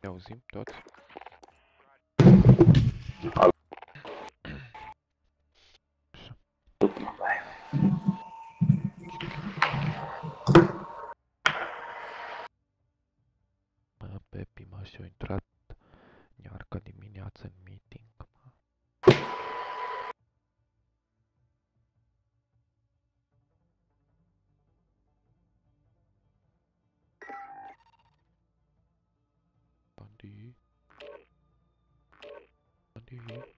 Ne auzim toți? Mm-hmm.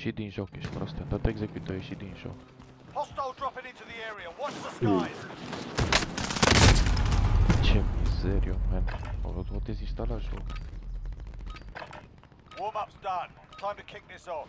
Ieșit din joc, ești prost. Am dat executor, a ieșit din joc. Hostile dropping into the area. Watch the skies. Ce mizeriu, man. O, o dezinstala joc. Warm-up's done. Time to kick this off.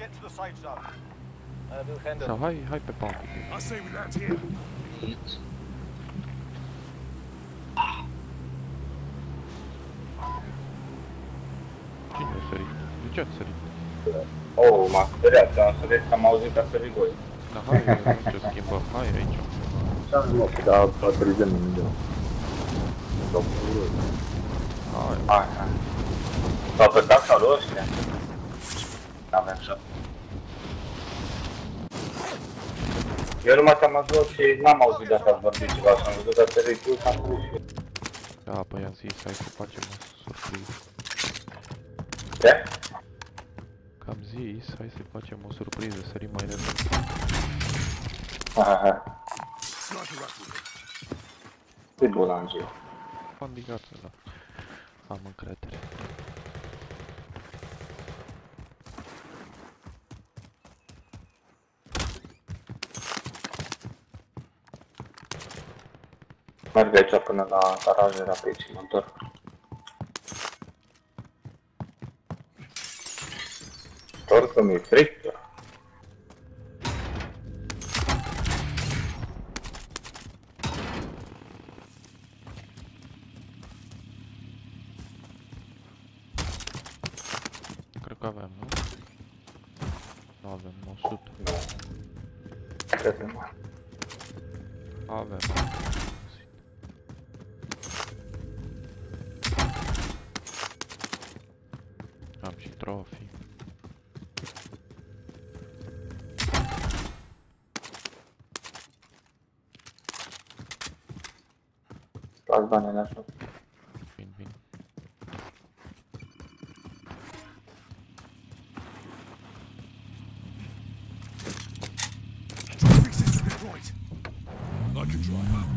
Get to the safe zone. Sau hai, hai pe palm. I say we land here. Cine a sărit? De ce ați sărit? Oh, m-a speriat, am sărit că am auzit că a sărit voi. Da, hai, nu ce schimbăm. Hai aici. Da, nu, da, patrizăm în Hai. Hai, hai. S-au pe taxa lui ăștia. N-avem să. Eu numai te-am văzut și n-am auzit dacă ați vorbit ceva și am văzut că ați sărit tu și am spus și eu. Da, păi am zis, hai să facem o surpriză. Ce? Că am zis, hai să facem o surpriză, sărim mai repede. Aha, aha. Sniper rifle. Ce bulangiu. Bandigață, da. Am încredere. Merg aici până la garaje rapid și mă întorc. Întorc că mi-e frică. Cred că avem, nu? Nu avem 100. Nu. Cred că nu. Avem. Am și trofii. Luați banii la joc. Vin, vin. Traffic system deployed. I can drive.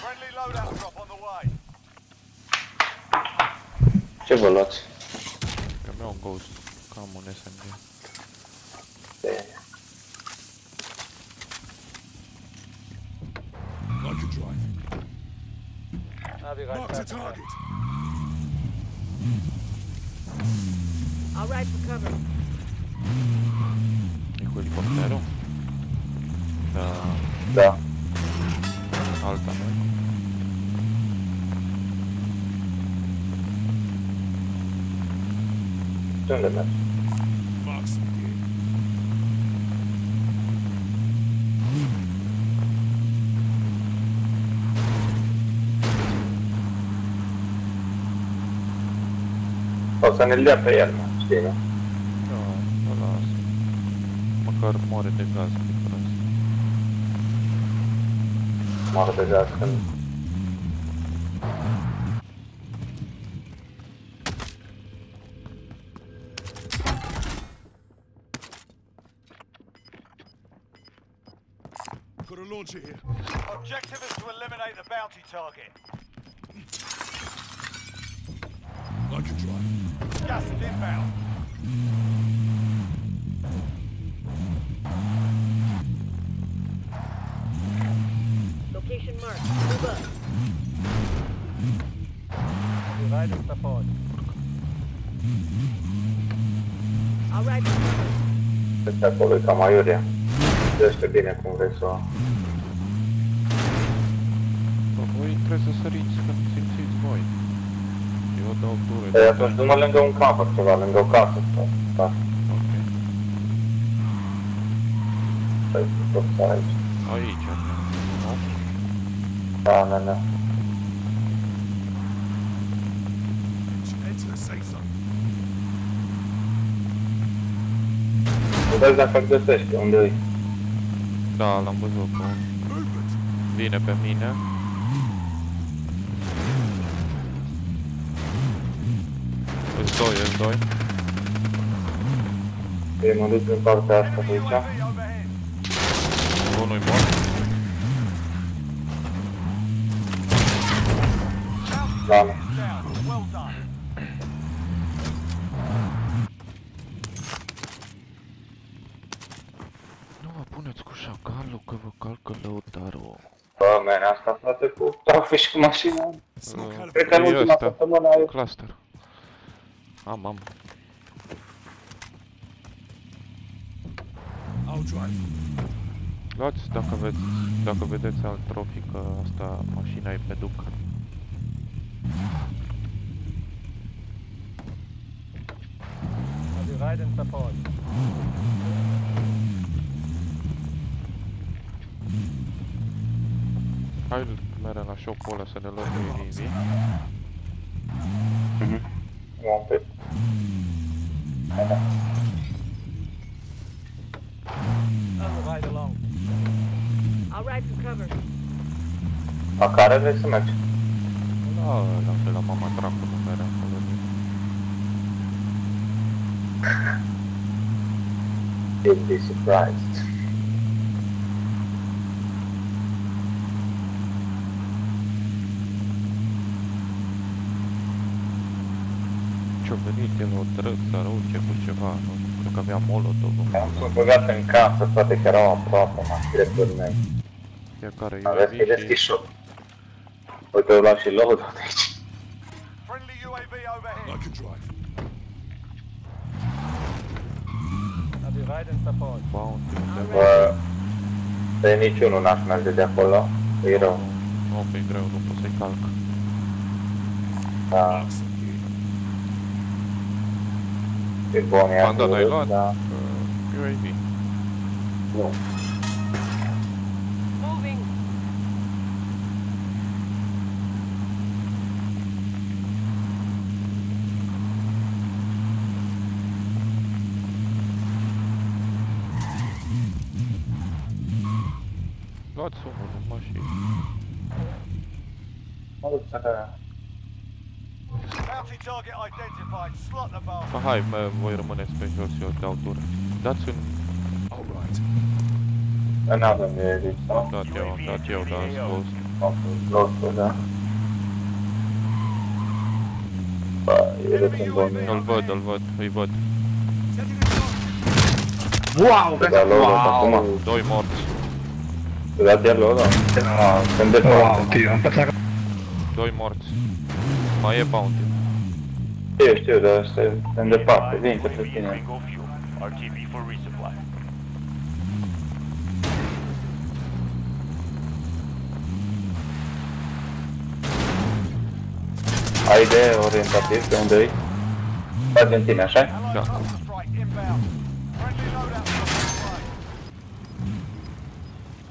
Friendly loadout drop on the way. Ce vă luați? Că mi-au un ghost, că am un SMG. De... I can drive. Marked a target. All right, for cover. E cu elicopterul? Da, Da. alta, nu? Ce unde mergi? Mark some gear. O să ne dea pe el, mă, știi, nu? Da, o las. Măcar moare de gaz pe prost. Moară de gaz când... Gas is inbound. Location marked. Move up. All right, for cover. Este acolo, e cam aiurea. Gândește bine cum vrei să o... Voi trebuie să săriți când simțiți voi. Eu dau ture. Păi atunci du-mă lângă un camper ceva, lângă o casă sau... Da, Ok. stai tot să aici. Aici, nu? Da, da, da. Enter the safe zone. Nu vezi dacă îl găsești, unde e? Da, l-am văzut că Movement. vine pe mine. Doi, îți doi. E mă duc în partea asta de aici. UAV overhead. Unul-i mort. Da, nu. Down. Well done. Nu mă puneți cu șagalul că vă calcă lăutarul. Bă, man, asta frate cu trafic și cu mașina. Some kind of Cred că în E ultima ăsta. săptămână e... Cluster. Am, am. I'll drive. Luați dacă, veți, dacă vedeți alt trofi că asta mașina e pe duc. Hai merem la shop-ul ăla să ne luăm UAV. Un pic. All right, for cover. La care vrei să mergi? Da, la de la mama dracu nu mereu acolo. You'll be surprised. Ce-o venit el o trăs, să arunce cu ceva, nu? Cred că avea molotov în Am mână. fost băgat în casă, toate că erau aproape, mă, drepturi mei. Fiecare Aveți că e UAV deschis și... shop. Uite, eu luam și load de aici. Friendly UAV I overhead. can drive. Bounty undeva. Bă, de niciunul n-aș merge de acolo. E rău. Nu, pe greu, nu pot să-i calc. Da, Mark some gear. e bun, e Panda, l-ai acolo, luat? da. Uh, UAV. Nu. Moving. Luați unul numai și... Mă duc să... Bounty target identified. Slot the bar. Ba, hai, mă, voi rămâneți pe jos, eu dau tur. Dați un... All right. Nu avem de zic, Am sau? dat eu, am dat eu, da, ați fost. Am fost da. Bă, e de când Îl văd, îl văd, îi văd. Wow, Da, loadout acum. Doi morți. Da, de loadout. Ah, sunt de Wow, departe. tio, am pensat că... Doi morți. Mai e bounty. Știu, știu, dar sunt departe. Vin către tine. Bingo fuel. RTV for resupply. Ai de orientativ pe unde e? Argentina, așa Da. Cluster strike inbound. Friendly loadout on the way.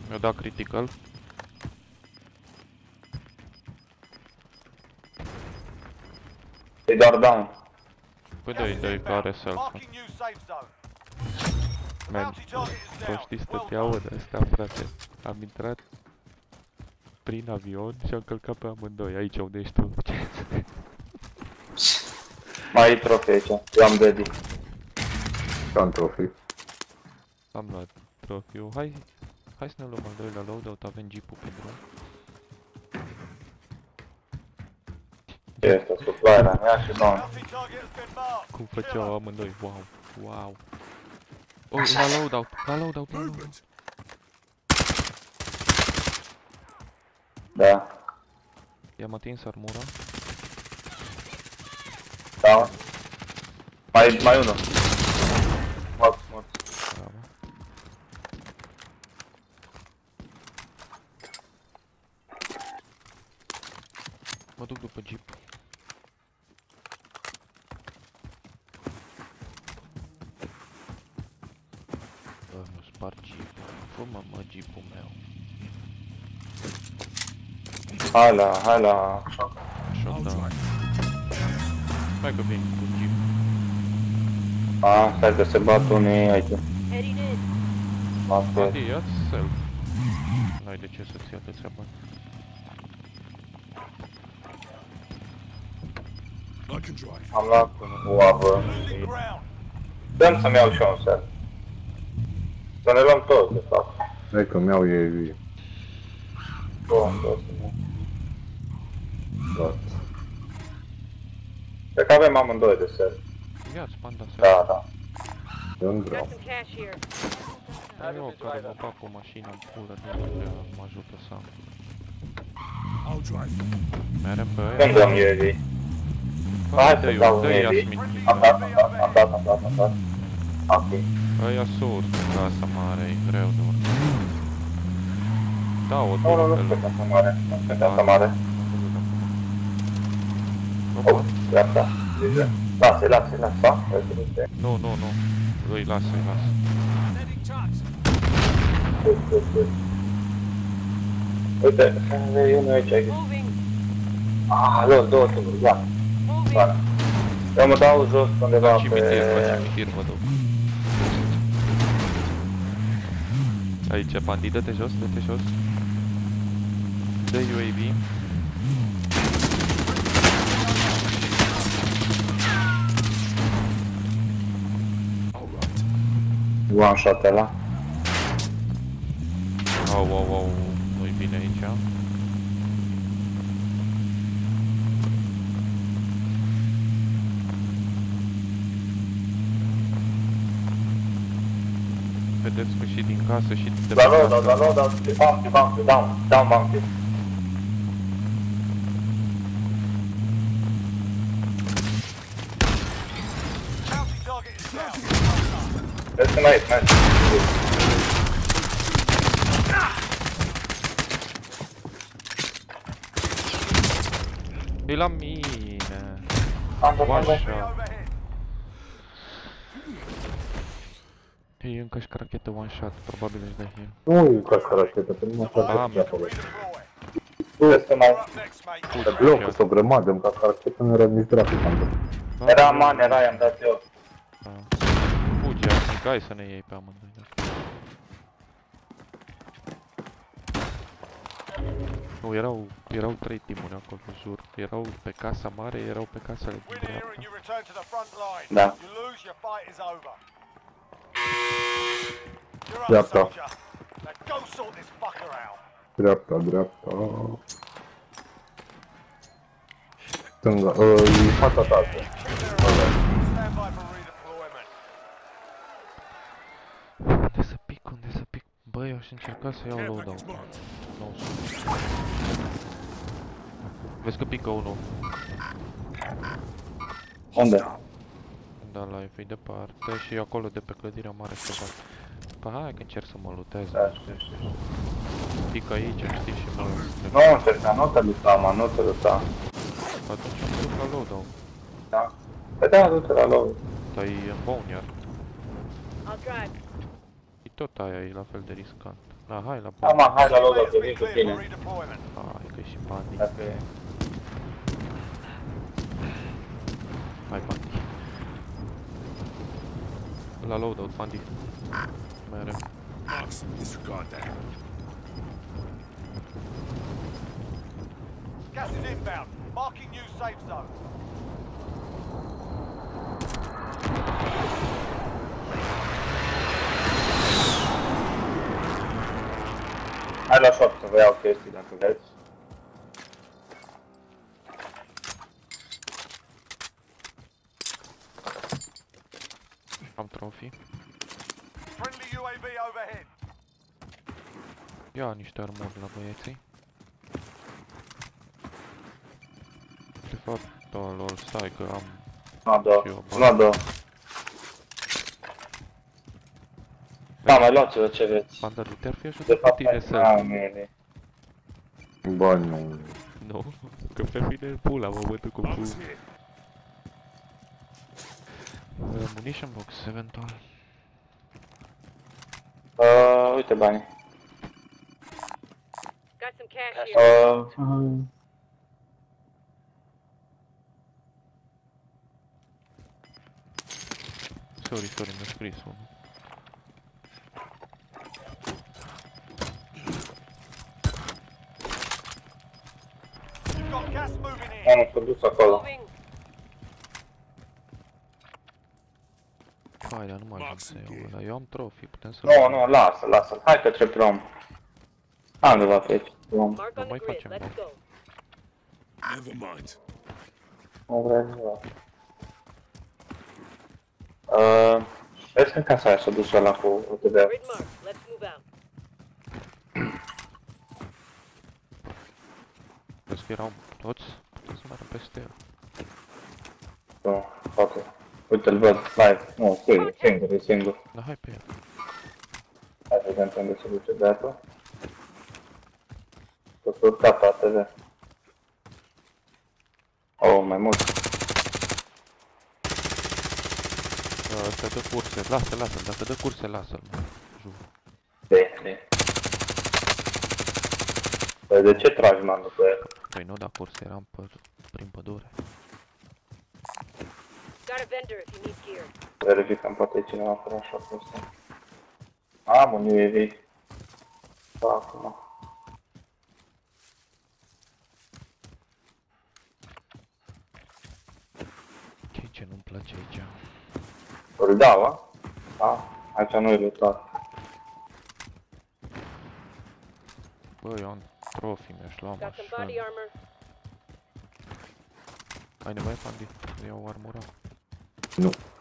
Mi-a dat critical. E doar down. Păi dă-i, dă-i că are self. Marking new safe zone. Man, Bounty target is down. proștii Well stăteau done. în astea, frate. Am intrat prin avion și am călcat pe amândoi. Aici unde ești tu. Mai e trofei aici. Eu am daddy. Am trofei. Am luat trofiul. Hai, hai să ne luăm al doilea loadout, avem jeep-ul pe drum. Este suplarea mea și down. Bounty target has been marked. Cum făceau amândoi, wow, wow. Oh, la loadout, la loadout, la loadout. Movement. Da. I-am atins armura. Da. Mai, mai unul. Mort, mort. Bravo. Mă duc după jeep. Bă, nu spar jeep. Fă-mă, mă, jeep-ul meu. Hai la, hai la... I'll Shotgun. drive. Hai că vin cu jeep. A, stai că se bat unii aici. Heading in. Asta e. Adi, ia-ți self. N-ai de ce să-ți ia atâția bani. I can drive. Am luat un uavă. Losing ground. Dăm să-mi iau și eu un set. Să ne luăm toți, de fapt. Hai că mi-au ei Două, două să ne- dat. Cred că avem amândoi de set. Ia-ți panda self. Da, da. Eu Got vreau. some cash here. Eu care mă fac cu mașina în pulă, nu prea mă ajută să am. I'll drive. Merem pe Când aia. dăm UAV? Hai să Dă-i dau dă-i UAV. Yasmin. Am dat, am dat, am dat, am dat, am dat. Ok. Ăia sus, în casa mare, e greu de urcat. Da, o Nu, nu, nu, duc pe casa mare. Nu pe casa mare. Opa, Oh, dreapta. Grijă. Lasă-i, lasă-i, lasă. Hai să duce. nu, nu, nu. Îi lasă, îi lasă. Sus, sus, sus. Uite, e unul aici, aici. Moving. Ah, două, două tuburi, da. Moving. Bine. Eu mă dau jos undeva La pe... cimitir, la cimitir mă duc. Aici, bandit, dă-te jos, dă-te jos. Dă UAV. All right. One shot ăla. Au, au, au, nu-i bine aici. Vedeți că și din casă și de pe Da, da, da, casă. da, da, da, bounty, bounty, down, down, bounty. Bounty target is down. Vezi că mai ești, mai ești. E la mine. Am dat, am One dat. shot. Overhead. E încă și rachetă one shot, probabil își dă heal. Nu e ca să rachetă, că nu mă Am. face de acolo. Redeploy. Vezi că mai... You're up next, mate. Pe blocul s-o grămadă, îmi ca rachetă nu era nici dracu am dat. Era man, era, i-am dat eu. Da. Fugi, Asnic, hai să ne iei pe amândoi. da. Nu, erau, erau trei timuri acolo, jur. Erau pe casa mare, erau pe casele din Win here and dreapta. you return to the front line. Da. Dreapta. soldier. Now go sort this fucker out. Dreapta, dreapta. Stânga, uh, e fața ta. Stand by for redeployment. Unde să pic, unde să pic? Băi, eu aș încerca să iau Care loadout. package marked. Nu știu. Vezi că pică unul. Unde? Da, la e departe și acolo de pe clădirea mare se bat. Păi hai că încerc să mă lutez. Da, știu, știu. Pică aici, știi, și mă... Nu încerca, nu te luta, mă, nu te luta. Atunci am duc la loadout. Da? Păi da, du-te la loc. Dar e în boneyard. I'll drive. E tot aia, e la fel de riscant. Da, hai la Da, boneyard. mă, hai la loc, Players că be vin cu clear for tine. redeployment. Hai că e și banii. Dacă e. Hai, bandi. La loadout, bandi. Mereu. Marks, disregard that. Gas is inbound. Marking new safe zone. Hai la shop să vă iau chestii Ia niște armuri la băieții. De fapt, da, lol, stai că am... Nu, două. Da, mai luați-vă ce vreți. Banda, tu te-ar fi ajutat pe tine să... Bă, nu. Nu, că pe mine pula mă bătut cu here. Uh, Munition box, eventual. Uh, uite banii. Got some cash here. Uh, Sorry, sorry, mi-a scris unul. You've got gas moving in. unul s-a dus acolo. Moving. Hai, dar nu mai ajung Box să iau engaged. ăla. Eu am trophy, putem să Nu, nu, lasă, lasă. Hai către prom. Am undeva pe aici. Prom. Mark on the mai grid. facem, Let's bă. go. Never mind. Nu vrei, nu. Uh, vezi că în casa aia s-a dus ăla cu UTV. Grid mark. Let's move out. Vezi că erau toți? Putem să mergem peste el. Nu, poate. Uite-l văd, live. Nu, singur, singur, e singur. Da, hai pe el. Hai să vedem pe unde se duce băiatul. S-a surcat pe ATV. Oh, mai mult. Uh, Ăsta dă curse, lasă, lasă dacă dă curse, lasă-l, mă. Jur. Bine. Păi de ce tragi, mă, după el? Păi nu da curse, eram pe, prin pădure. Got a vendor if you need gear. Verificăm, poate e cineva fără așa pe ăsta. Am un UAV. Da, acum. Ce ce nu-mi place aici? Îl dau, a? Da? Aici nu e lutat. Bă, eu am trophy, mi-aș lua Got some body mașină. armor. Ai nevoie, Pandi? Să iau armura. Nu. Armor's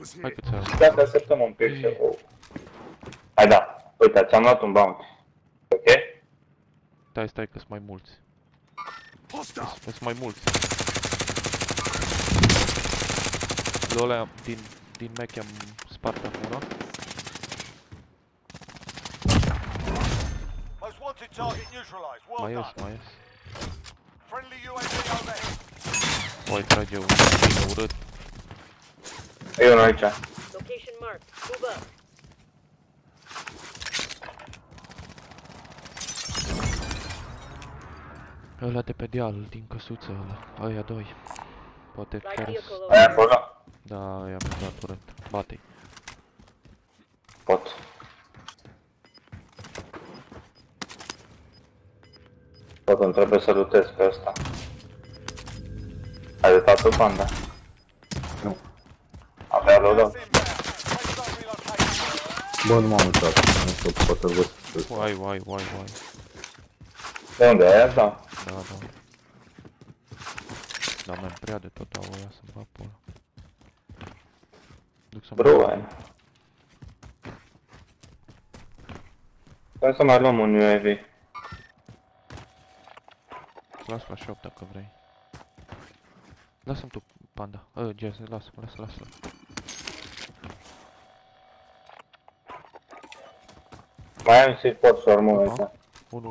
Hai here. că ți-am. Da, te așteptăm un pic să... Oh. Hai da, uite, ți-am luat un bounty. Ok? Stai, stai că sunt mai mulți. Hostile. Sunt mai mulți. Lolea din, din mech am spart acum una. Most wanted target neutralized. Well Mai ies, done. mai ies. Friendly UAV overhead. Oi, trage un bine urât. E unul aici. Location marked. Move up. Ăla de pe deal, din căsuță ăla. Aia doi. Poate Light chiar... vehicle s- over Aia here. acolo? Da, i-am dat urât. Bate-i. Pot. Pot, îmi trebuie să lutez pe ăsta. Ai de tatu panda? Nu. Avea loadout. Gas inbound. Safe zone relocated. Bă, nu m-am uitat. Nu știu, pot să-l găsesc. Uai, uai, uai, uai. De unde ai asta? Da, da. Da, man, prea de tot au ăia să-mi bag pula. Duc să Bruan. Hai să mai luăm un UAV. Las la shop dacă vrei. Lasă-mi tu, panda. Uh, Jazz, lasă, lasă, lasă. Mai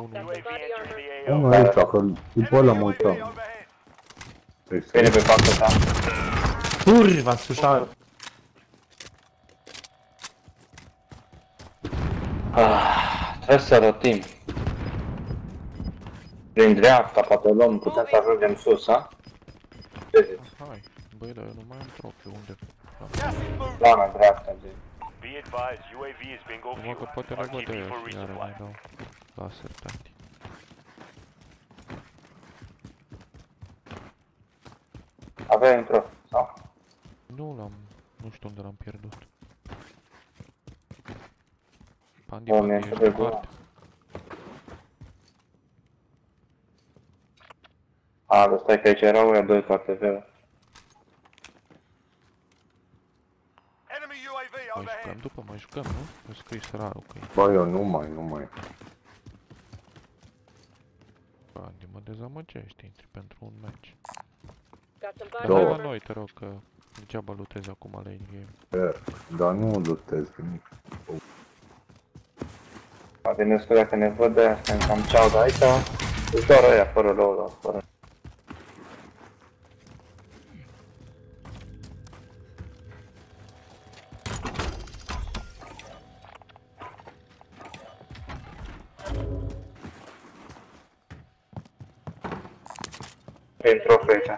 some UAV body armor. entering the AO. Nu, aici, că după ăla mă UAV uitam. overhead. Vine pe partea ta. Kurwa, słyszałem. Ah, trebuie să rotim. Prin dreapta, poate o luăm, putem să ajungem sus, ha? Ce zici? Hai, băi, dar eu nu mai am trofe unde. Gas is moving. Plana dreapta, zic. Be advised, UAV is bingo Mă că fuel. poate nu văd RTB ăia for și iară resupply. ne dau laser, tati. Avea intro, sau? Nu l-am, nu știu unde l-am pierdut. Pandi, O, Pandi, mi-e ești atât de departe. A, dar stai că aici erau ăia doi foarte vele. Enemy UAV Mai jucăm overhead. după, mai jucăm, nu? Eu scris rarul că e Bă, eu nu mai, nu mai. Pandi, mă dezamăgești, intri pentru un match. Got some Dar body hai la armor. noi, te rog, că degeaba lutezi acum late game. Sper. Dar nu lutez nimic. Poate ne scuze că ne văd de aia, suntem cam ceau de aici. Sunt doar ăia, fără loadout, fără... Prin trofeu aici.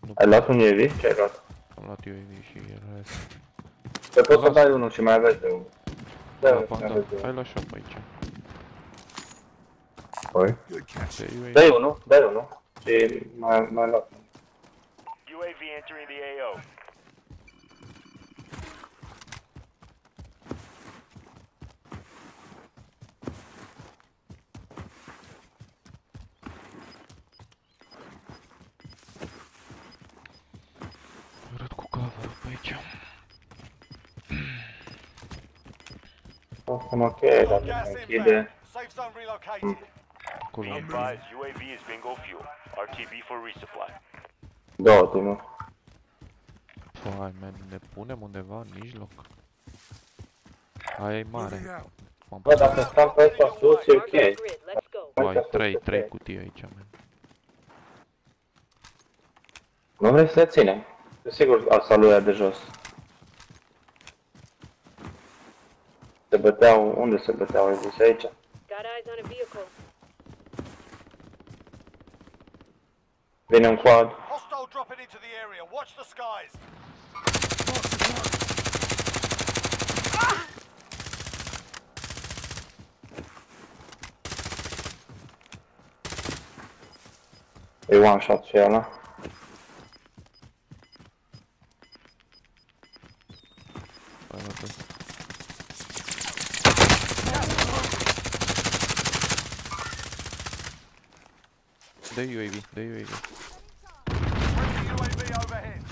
Nu Ai luat un UAV? Ce ai luat? am luat UAV și rest. Te poți să dai unul și mai aveți de unul. Da, Da, mai panda, aveți de hai unul. la shop aici. Păi? Good catch. Pe UAV. Dai unul, dai unul. Și mai, mai luat. UAV entering the AO. Arăt cu cover pe aici. O să mă cheie, dacă Gas mă inbound. închide. Safe zone relocated. Acolo Be am advised, UAV is bingo fuel. RTB for resupply. Două timuri. Fai, man, ne punem undeva în mijloc. Aia e Moving mare. out. M-am Bă, dacă stăm pe ăsta sus, e Mark on the ok. grid. Let's go. Uai, 3, 3 cutii aici, man. Nu vrei să le ținem? Sigur, asta lui ea de jos. Se băteau, unde se băteau, ai zis aici? Got eyes on a vehicle. Vine un quad. Hostile dropping into the area. Watch the skies. E one shot și ăla. Dă UAV, dă UAV. UAV overhead.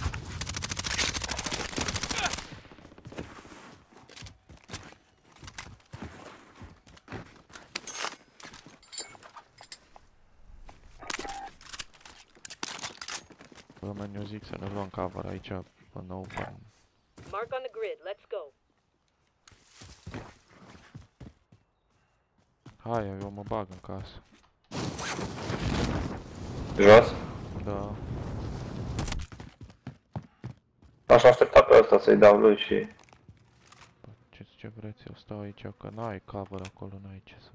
Bă, eu zic să ne luăm cover aici, în open. Mark on the grid. Let's go. Hai, eu mă bag în casă. Jos. Da. Aș aștepta pe ăsta să-i dau lui și... Ce, ce vreți, eu stau aici, că n-ai cover acolo, n-ai ce să...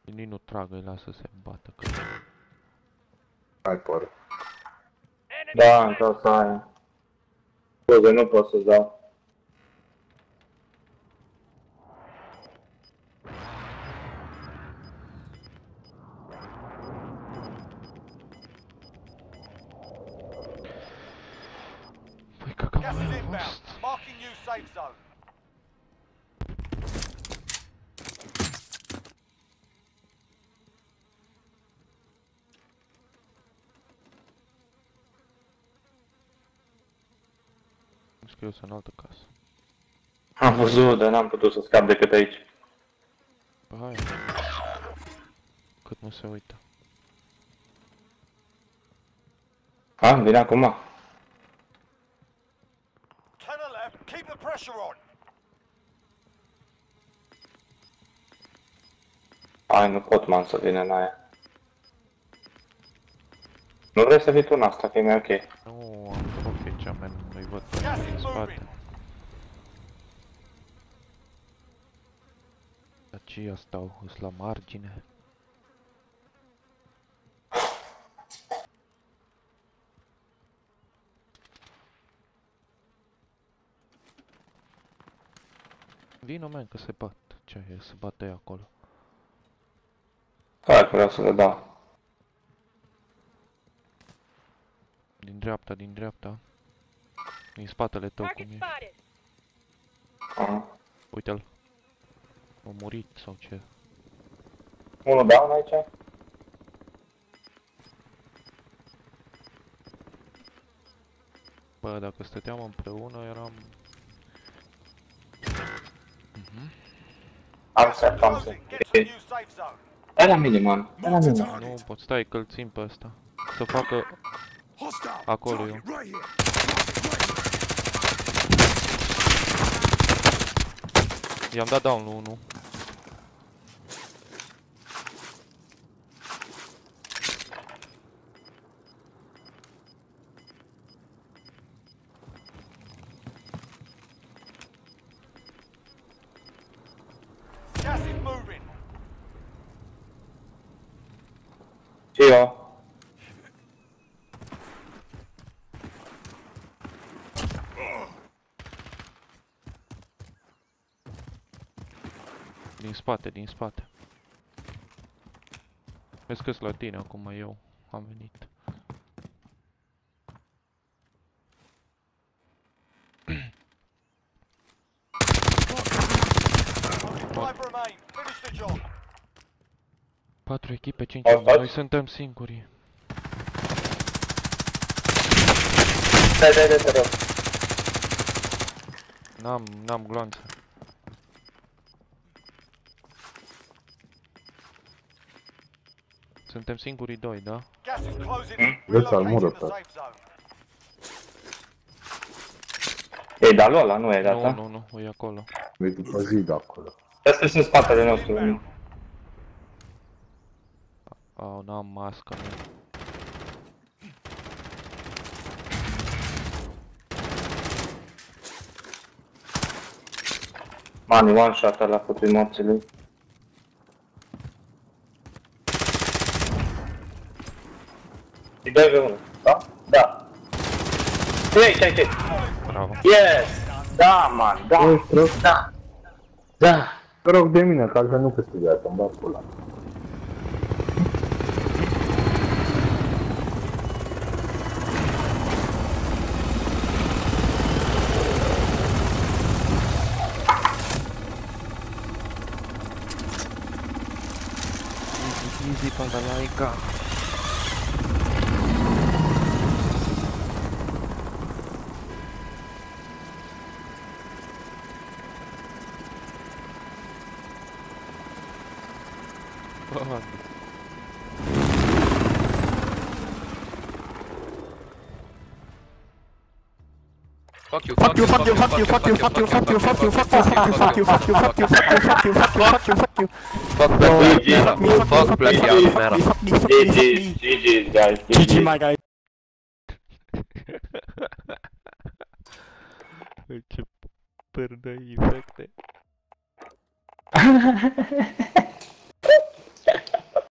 Nici nu trag, îi lasă să se bată, că... Hai, pare. Da, în casa aia. Scuze, nu pot să-ți dau. Inbound. Prost. Marking new safe zone. Îmi scriu în altă casă. Am văzut, dar n-am putut să scap decât aici. Păi hai. Cât nu se uită. Ha, vine acum. Hai, nu pot, man, să vină în aia. Nu vrei să vii tu în asta, că e mai ok. Nu am profit men, nu-i văd pe Gas în is spate. moving. De aceea stau, îs la margine. Vino, men, că se bat. Ce e, se bate ei acolo. Hai, că vreau să le dau. Din dreapta, din dreapta. Din spatele tău Target cum e. spotted. Aha. Uite-l. A murit sau ce? Unul down aici? Bă, dacă stăteam împreună eram... Am set, am set. Era miniman. Era da, mine. Nu pot, stai că-l țin pe ăsta. Să facă... Acolo eu. I-am dat down-ul 1. Spate, din spate. Vezi că la tine acum eu am venit. Five remain. Finish the job. Patru echipe, cinci Au oameni. stat? Noi suntem singuri. Dai, dai, dai, te rog. N-am, n-am gloanțe. Suntem singurii doi, da? Veți armură ta. Ei, dar lua nu era ta? Nu, nu, nu, e acolo. E după zid acolo. Asta sunt spatele nostru. Au, n-am mască. Mani, one shot ăla cu primorții lui. Îi dai pe unul, da? Da. E aici, aici, aici. Bravo. Yes! Da, man, da, Ești prost? da. Da. Te rog de mine, că altfel nu câștigai, să-mi bag pula. Easy, easy, pagalaica. Bă, you, fuck you, fuck you, fuck you, fuck you, fuck you, fuck you, fuck you, fuck you, fuck you, fuck you, fuck you, fuck you, fuck you, fuck you, fuck you, fuck you. Fuck Black Lives Matter. Fuck Black Lives Matter. GG, GG, guys. GG, my guy. Ce pârdă efecte.